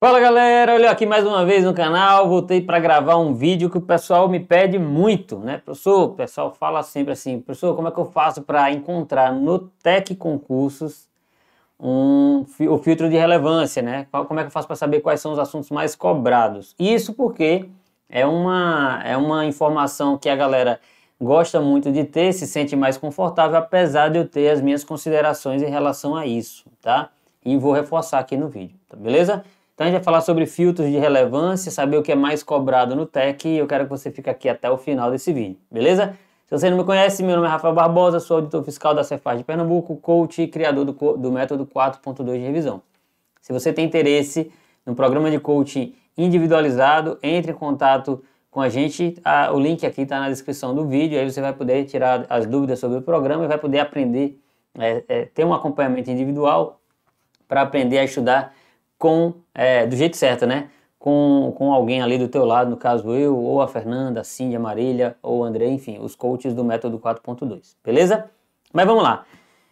Fala galera, olha aqui mais uma vez no canal, voltei para gravar um vídeo que o pessoal me pede muito, né? Professor, o pessoal fala sempre assim, professor, como é que eu faço para encontrar no Tec Concursos um, o filtro de relevância, né? Como é que eu faço para saber quais são os assuntos mais cobrados? Isso porque é uma, é uma informação que a galera gosta muito de ter, se sente mais confortável, apesar de eu ter as minhas considerações em relação a isso, tá? E vou reforçar aqui no vídeo, tá beleza? Então a gente vai falar sobre filtros de relevância, saber o que é mais cobrado no TEC e eu quero que você fique aqui até o final desse vídeo, beleza? Se você não me conhece, meu nome é Rafael Barbosa, sou auditor fiscal da Cefaz de Pernambuco, coach e criador do, do método 4.2 de revisão. Se você tem interesse no programa de coaching individualizado, entre em contato com a gente. Ah, o link aqui está na descrição do vídeo, aí você vai poder tirar as dúvidas sobre o programa e vai poder aprender, é, é, ter um acompanhamento individual para aprender a estudar com é, do jeito certo, né? Com, com alguém ali do teu lado, no caso eu, ou a Fernanda, a Cindy, a Marília, ou o André, enfim, os coaches do método 4.2, beleza? Mas vamos lá.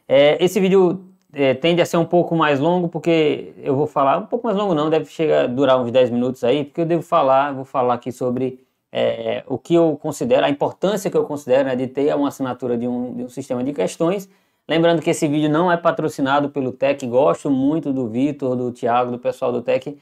É, esse vídeo é, tende a ser um pouco mais longo, porque eu vou falar, um pouco mais longo não, deve chegar a durar uns 10 minutos aí, porque eu devo falar, vou falar aqui sobre é, o que eu considero, a importância que eu considero né, de ter uma assinatura de um, de um sistema de questões Lembrando que esse vídeo não é patrocinado pelo Tec, gosto muito do Vitor, do Thiago, do pessoal do Tec.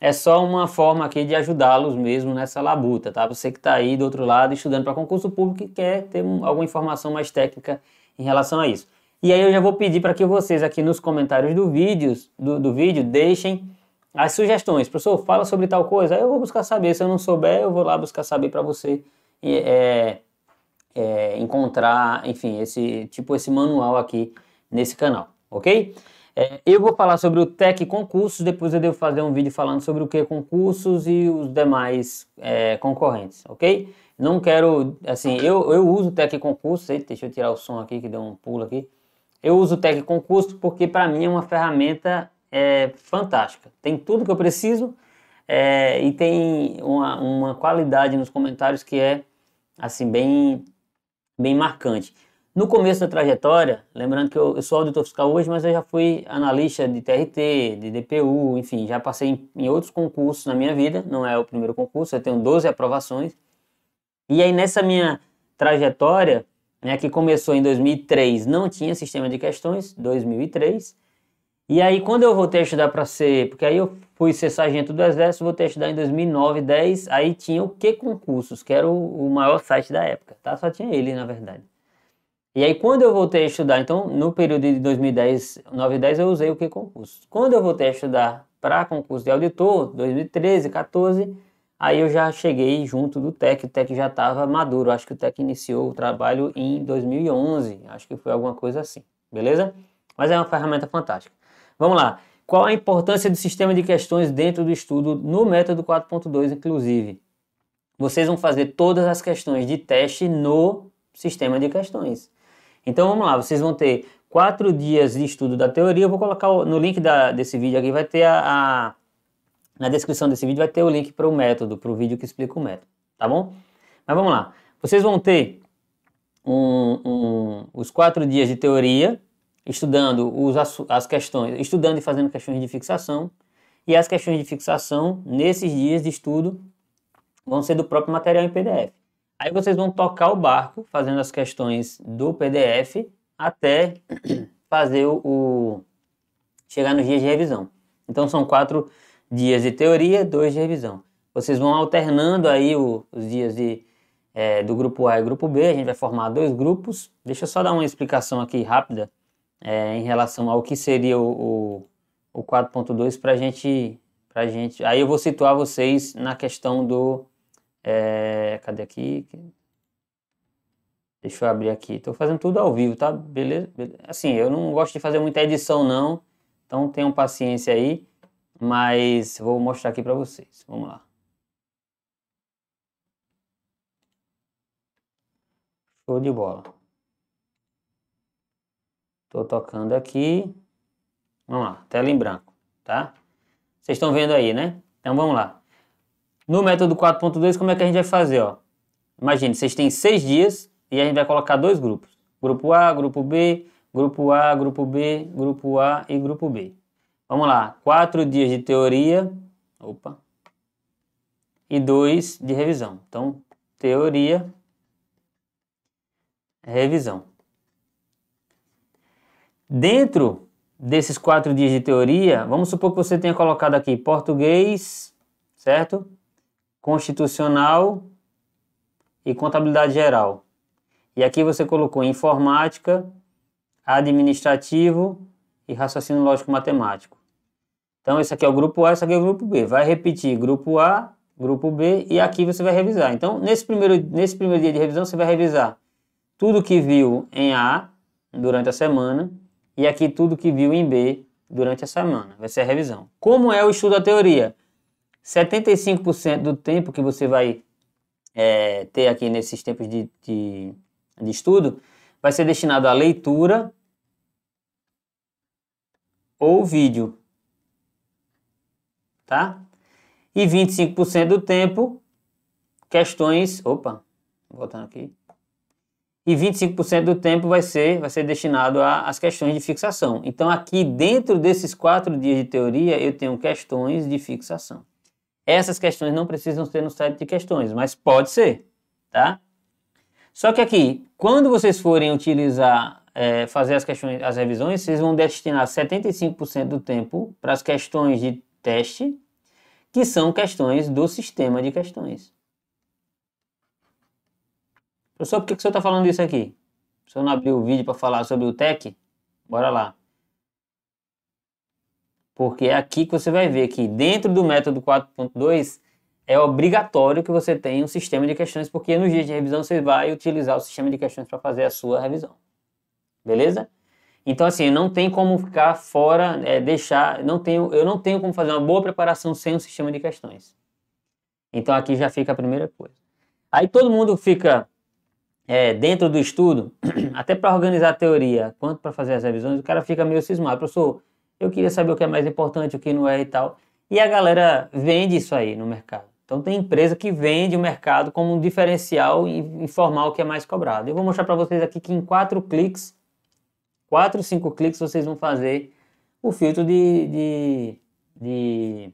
É só uma forma aqui de ajudá-los mesmo nessa labuta, tá? Você que está aí do outro lado estudando para concurso público e quer ter um, alguma informação mais técnica em relação a isso. E aí eu já vou pedir para que vocês aqui nos comentários do vídeo, do, do vídeo deixem as sugestões. Professor, fala sobre tal coisa. Eu vou buscar saber. Se eu não souber, eu vou lá buscar saber para você é, é, encontrar, enfim, esse tipo esse manual aqui nesse canal, ok? É, eu vou falar sobre o Tec Concursos, depois eu devo fazer um vídeo falando sobre o que concursos e os demais é, concorrentes, ok? Não quero, assim, eu, eu uso o Tec Concursos, deixa eu tirar o som aqui que deu um pulo aqui. Eu uso o Tec Concursos porque para mim é uma ferramenta é, fantástica. Tem tudo que eu preciso é, e tem uma, uma qualidade nos comentários que é assim bem bem marcante. No começo da trajetória, lembrando que eu, eu, sou auditor fiscal hoje, mas eu já fui analista de TRT, de DPU, enfim, já passei em, em, outros concursos na minha vida, não é o primeiro concurso, eu tenho 12 aprovações. E aí nessa minha trajetória, né, que começou em 2003, não tinha sistema de questões, 2003. E aí quando eu voltei a estudar para ser, porque aí eu fui ser sargento do exército, voltei a estudar em 2009, 10, aí tinha o que concursos, que era o, o maior site da época, tá? Só tinha ele, na verdade. E aí quando eu voltei a estudar, então no período de 2010, 9 e 10 eu usei o que concursos. Quando eu voltei a estudar para concurso de auditor, 2013, 14, aí eu já cheguei junto do TEC, o TEC já estava maduro, acho que o TEC iniciou o trabalho em 2011, acho que foi alguma coisa assim, beleza? Mas é uma ferramenta fantástica. Vamos lá. Qual a importância do sistema de questões dentro do estudo no método 4.2, inclusive? Vocês vão fazer todas as questões de teste no sistema de questões. Então vamos lá, vocês vão ter quatro dias de estudo da teoria. Eu vou colocar no link da, desse vídeo aqui, vai ter a, a, na descrição desse vídeo vai ter o link para o método, para o vídeo que explica o método, tá bom? Mas vamos lá. Vocês vão ter um, um, os quatro dias de teoria, estudando os, as questões, estudando e fazendo questões de fixação. E as questões de fixação, nesses dias de estudo, vão ser do próprio material em PDF. Aí vocês vão tocar o barco, fazendo as questões do PDF, até fazer o, o chegar nos dias de revisão. Então são quatro dias de teoria, dois de revisão. Vocês vão alternando aí o, os dias de, é, do grupo A e grupo B, a gente vai formar dois grupos. Deixa eu só dar uma explicação aqui rápida é, em relação ao que seria o, o, o 4.2 para gente, a gente. Aí eu vou situar vocês na questão do. É, cadê aqui? Deixa eu abrir aqui. Estou fazendo tudo ao vivo, tá? Beleza? Assim, eu não gosto de fazer muita edição, não. Então tenham paciência aí. Mas vou mostrar aqui para vocês. Vamos lá. Show de bola. Estou tocando aqui. Vamos lá, tela em branco, tá? Vocês estão vendo aí, né? Então vamos lá. No método 4.2, como é que a gente vai fazer, ó? Imagine, vocês têm seis dias e a gente vai colocar dois grupos. Grupo A, grupo B, grupo A, grupo B, grupo A e grupo B. Vamos lá, quatro dias de teoria Opa. E dois de revisão. Então, teoria, revisão. Dentro desses quatro dias de teoria, vamos supor que você tenha colocado aqui português, certo? Constitucional e contabilidade geral. E aqui você colocou informática, administrativo e raciocínio lógico matemático. Então esse aqui é o grupo A, esse aqui é o grupo B. Vai repetir grupo A, grupo B e aqui você vai revisar. Então nesse primeiro, nesse primeiro dia de revisão você vai revisar tudo que viu em A durante a semana e aqui tudo que viu em B durante a semana. Vai ser a revisão. Como é o estudo da teoria? 75% do tempo que você vai é, ter aqui nesses tempos de, de, de estudo vai ser destinado à leitura ou vídeo, tá? E 25% do tempo questões, opa, voltando aqui, e 25% do tempo vai ser, vai ser destinado às questões de fixação. Então, aqui dentro desses quatro dias de teoria, eu tenho questões de fixação. Essas questões não precisam ser no site de questões, mas pode ser, tá? Só que aqui, quando vocês forem utilizar, é, fazer as questões, as revisões, vocês vão destinar 75% do tempo para as questões de teste, que são questões do sistema de questões. Professor, por que, que o senhor está falando isso aqui? O senhor não abriu o vídeo para falar sobre o TEC? Bora lá. Porque é aqui que você vai ver que dentro do método 4.2 é obrigatório que você tenha um sistema de questões, porque no dia de revisão você vai utilizar o sistema de questões para fazer a sua revisão. Beleza? Então, assim, não tem como ficar fora, é, deixar, não tenho, eu não tenho como fazer uma boa preparação sem um sistema de questões. Então, aqui já fica a primeira coisa. Aí todo mundo fica é, dentro do estudo, até para organizar a teoria, quanto para fazer as revisões, o cara fica meio cismado. Professor, eu queria saber o que é mais importante, o que não é e tal. E a galera vende isso aí no mercado. Então tem empresa que vende o mercado como um diferencial e informar o que é mais cobrado. Eu vou mostrar para vocês aqui que em quatro cliques, quatro, cinco cliques, vocês vão fazer o filtro de, de, de,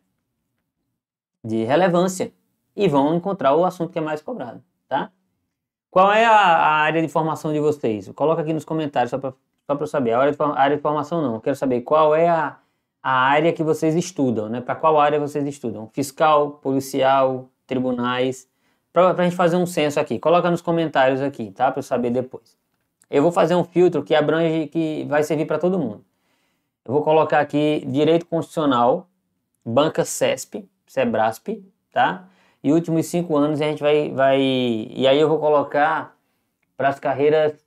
de relevância e vão encontrar o assunto que é mais cobrado, tá? Qual é a, a área de formação de vocês? Coloca aqui nos comentários só para eu saber. A área, de, a área de formação não. Eu quero saber qual é a, a área que vocês estudam, né? Para qual área vocês estudam? Fiscal, policial, tribunais? Para a gente fazer um censo aqui. Coloca nos comentários aqui, tá? Para eu saber depois. Eu vou fazer um filtro que abrange, que vai servir para todo mundo. Eu vou colocar aqui Direito Constitucional, Banca CESP, SEBRASP, tá? E últimos cinco anos a gente vai, vai e aí eu vou colocar para as carreiras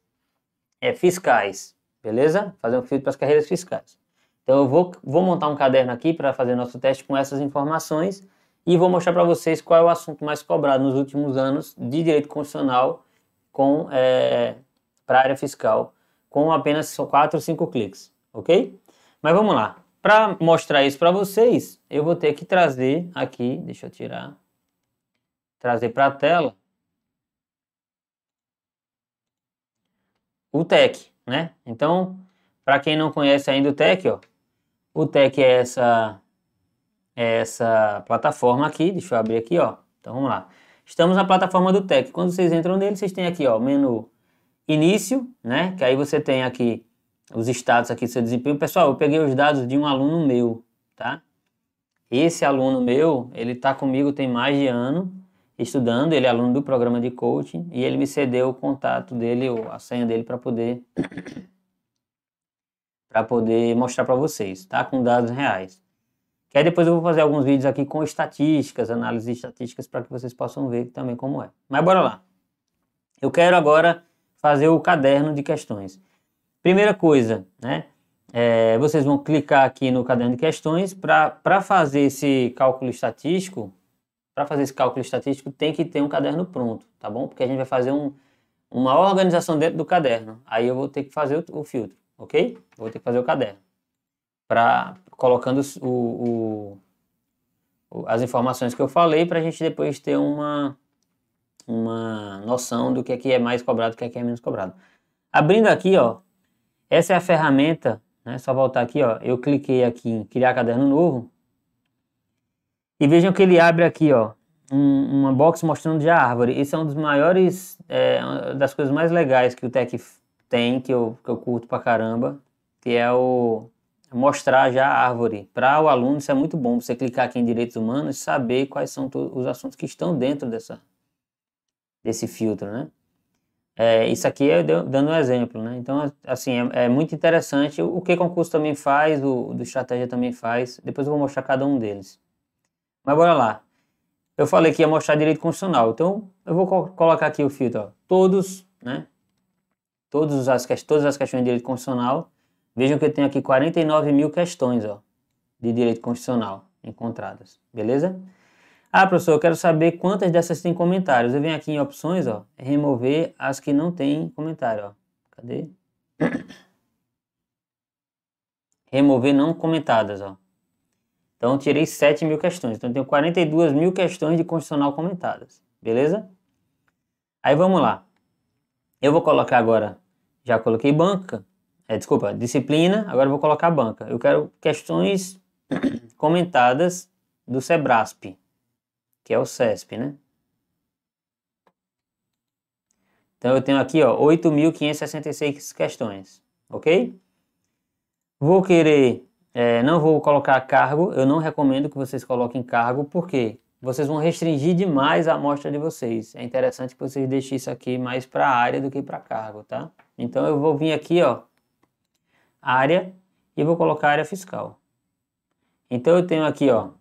é, fiscais, beleza? Fazer um filtro para as carreiras fiscais. Então eu vou, vou montar um caderno aqui para fazer nosso teste com essas informações e vou mostrar para vocês qual é o assunto mais cobrado nos últimos anos de direito constitucional com é, para a área fiscal com apenas quatro ou cinco cliques, ok? Mas vamos lá. Para mostrar isso para vocês, eu vou ter que trazer aqui, deixa eu tirar trazer para a tela o TEC, né? Então, para quem não conhece ainda o TEC, ó, o TEC é essa, é essa plataforma aqui, deixa eu abrir aqui, ó. Então, vamos lá. Estamos na plataforma do TEC. Quando vocês entram nele, vocês têm aqui, ó, menu início, né? Que aí você tem aqui os status aqui do seu desempenho. Pessoal, eu peguei os dados de um aluno meu, tá? Esse aluno meu, ele tá comigo tem mais de ano estudando, ele é aluno do programa de coaching e ele me cedeu o contato dele, a senha dele para poder para poder mostrar para vocês, tá? Com dados reais. Que aí depois eu vou fazer alguns vídeos aqui com estatísticas, análise de estatísticas para que vocês possam ver também como é. Mas bora lá. Eu quero agora fazer o caderno de questões. Primeira coisa, né? É, vocês vão clicar aqui no caderno de questões para fazer esse cálculo estatístico para fazer esse cálculo estatístico, tem que ter um caderno pronto, tá bom? Porque a gente vai fazer um, uma organização dentro do caderno. Aí eu vou ter que fazer o, o filtro, ok? Vou ter que fazer o caderno. Para colocando o, o, as informações que eu falei, para a gente depois ter uma, uma noção do que aqui é mais cobrado, do que aqui é menos cobrado. Abrindo aqui, ó, essa é a ferramenta, né? Só voltar aqui, ó. Eu cliquei aqui em criar caderno novo E vejam que ele abre aqui, ó, um, uma box mostrando já a árvore. Isso é um dos maiores, é, das coisas mais legais que o Tech tem, que eu, que eu curto pra caramba, que é o mostrar já a árvore. Para o aluno isso é muito bom, você clicar aqui em direitos humanos e saber quais são os assuntos que estão dentro dessa, desse filtro, né? É, isso aqui é dando um exemplo, né? Então, assim, é, é, muito interessante. O que concurso também faz, o do estratégia também faz. Depois eu vou mostrar cada um deles. Mas bora lá. Eu falei que ia mostrar direito constitucional, então eu vou co colocar aqui o filtro, ó. Todos, né? Todas as, todas as questões de direito constitucional. Vejam que eu tenho aqui 49 mil questões, ó, de direito constitucional encontradas, beleza? Ah, professor, eu quero saber quantas dessas têm comentários. Eu venho aqui em opções, ó, remover as que não têm comentário, ó. Cadê? remover não comentadas, ó. Então, tirei 7 mil questões. Então, tenho 42 mil questões de constitucional comentadas, beleza? Aí, vamos lá. Eu vou colocar agora, já coloquei banca, é, desculpa, disciplina, agora eu vou colocar banca. Eu quero questões comentadas do SEBRASP que é o CESP, né? Então eu tenho aqui, ó, 8.566 questões, ok? Vou querer, é, não vou colocar cargo, eu não recomendo que vocês coloquem cargo, porque vocês vão restringir demais a amostra de vocês. É interessante que vocês deixem isso aqui mais para área do que para cargo, tá? Então eu vou vir aqui, ó, área, e vou colocar área fiscal. Então eu tenho aqui, ó,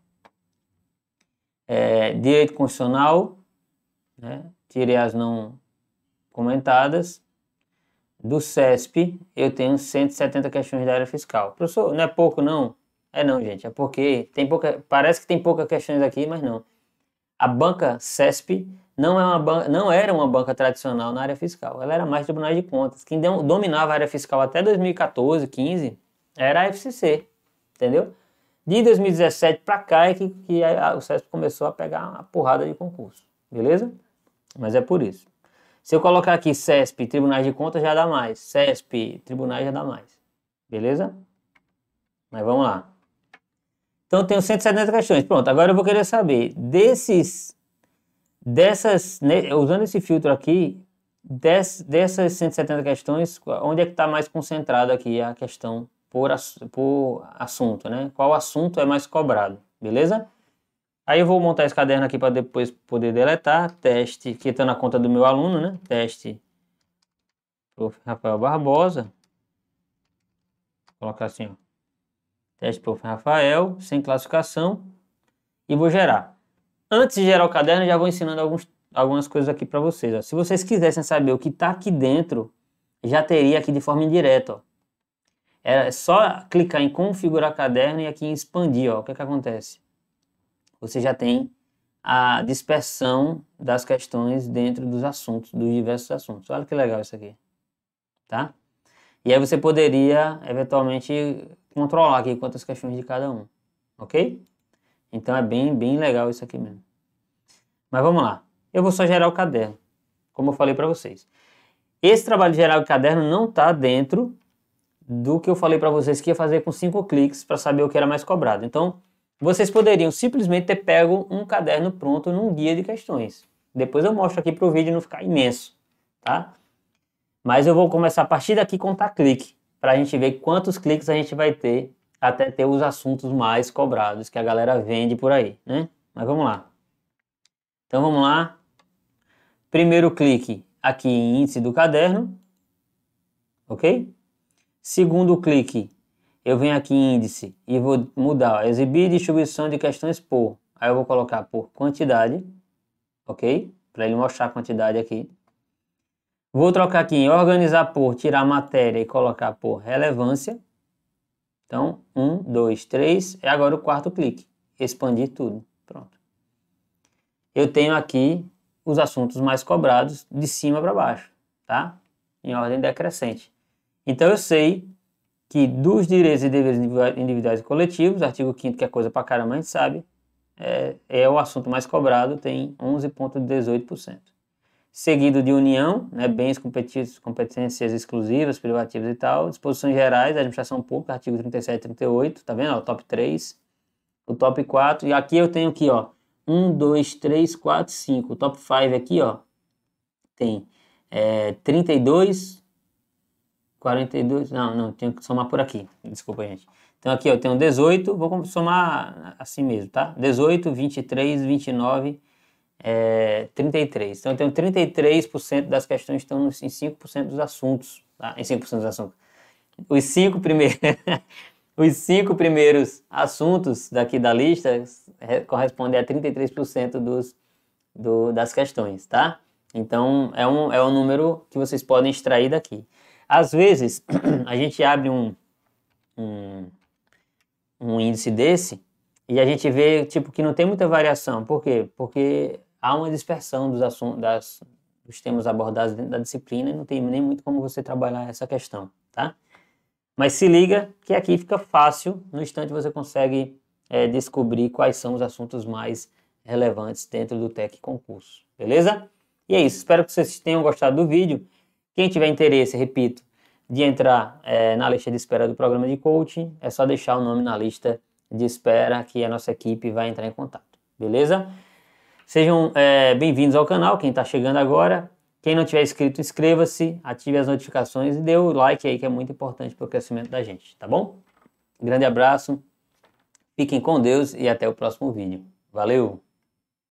é, direito constitucional, né? tirei as não comentadas. Do CESP, eu tenho 170 questões da área fiscal. Professor, não é pouco não? É não, gente, é porque tem pouca, parece que tem poucas questões aqui, mas não. A banca CESP não, é uma banca, não era uma banca tradicional na área fiscal, ela era mais tribunais de contas. Quem dominava a área fiscal até 2014, 15, era a FCC, entendeu? De 2017 para cá é que, que a, o CESP começou a pegar uma porrada de concurso, beleza? Mas é por isso. Se eu colocar aqui CESP, Tribunais de Contas, já dá mais. CESP, Tribunais já dá mais. Beleza? Mas vamos lá. Então tenho 170 questões. Pronto, agora eu vou querer saber desses, dessas, usando esse filtro aqui, des, dessas 170 questões, onde é que está mais concentrado aqui a questão por, por assunto, né? Qual assunto é mais cobrado, beleza? Aí eu vou montar esse caderno aqui para depois poder deletar. Teste, que está na conta do meu aluno, né? Teste Prof. Rafael Barbosa. Vou colocar assim, ó. Teste Prof. Rafael, sem classificação. E vou gerar. Antes de gerar o caderno, já vou ensinando alguns, algumas coisas aqui para vocês. Ó. Se vocês quisessem saber o que está aqui dentro, já teria aqui de forma indireta, ó. É só clicar em configurar caderno e aqui em expandir, ó, o que, que acontece? Você já tem a dispersão das questões dentro dos assuntos, dos diversos assuntos. Olha que legal isso aqui, tá? E aí você poderia, eventualmente, controlar aqui quantas questões de cada um, ok? Então é bem, bem legal isso aqui mesmo. Mas vamos lá. Eu vou só gerar o caderno, como eu falei para vocês. Esse trabalho de gerar o caderno não está dentro do que eu falei para vocês que ia fazer com cinco cliques para saber o que era mais cobrado. Então, vocês poderiam simplesmente ter pego um caderno pronto num guia de questões. Depois eu mostro aqui para o vídeo não ficar imenso, tá? Mas eu vou começar a partir daqui contar clique, para a gente ver quantos cliques a gente vai ter até ter os assuntos mais cobrados que a galera vende por aí, né? Mas vamos lá. Então vamos lá. Primeiro clique aqui em índice do caderno, ok? Segundo clique, eu venho aqui em índice e vou mudar, ó, exibir distribuição de questões por. Aí eu vou colocar por quantidade, ok? Para ele mostrar a quantidade aqui. Vou trocar aqui em organizar por, tirar matéria e colocar por relevância. Então, um, dois, três. É agora o quarto clique. Expandir tudo. Pronto. Eu tenho aqui os assuntos mais cobrados de cima para baixo, tá? Em ordem decrescente. Então eu sei que dos direitos e deveres individuais e coletivos, artigo 5 que é coisa pra caramba, a gente sabe, é, é o assunto mais cobrado, tem 11,18%. Seguido de união, né, bens, competências exclusivas, privativas e tal, disposições gerais, administração pública, artigo 37 e 38, tá vendo? Ó, top 3. o top 4. E aqui eu tenho aqui, ó, 1, 2, 3, 4, 5. O top 5 aqui, ó, tem é, 32, 42, não, não, tenho que somar por aqui, desculpa, gente. Então aqui, eu tenho 18, vou somar assim mesmo, tá? 18, 23, 29, é, 33. Então eu tenho 33% das questões estão em 5% dos assuntos, tá? Em 5% dos assuntos. Os cinco primeiros... Os cinco primeiros assuntos daqui da lista correspondem a 33% dos, do, das questões, tá? Então, é um, é um número que vocês podem extrair daqui. Às vezes, a gente abre um, um, um índice desse e a gente vê tipo que não tem muita variação. Por quê? Porque há uma dispersão dos assuntos, das, dos temas abordados dentro da disciplina e não tem nem muito como você trabalhar essa questão, tá? Mas se liga que aqui fica fácil, no instante você consegue é, descobrir quais são os assuntos mais relevantes dentro do Tec Concurso, beleza? E é isso, espero que vocês tenham gostado do vídeo. Quem tiver interesse, repito, de entrar é, na lista de espera do programa de coaching, é só deixar o nome na lista de espera que a nossa equipe vai entrar em contato, beleza? Sejam é, bem-vindos ao canal, quem está chegando agora. Quem não tiver inscrito, inscreva-se, ative as notificações e dê o like aí que é muito importante para o crescimento da gente, tá bom? grande abraço, fiquem com Deus e até o próximo vídeo. Valeu!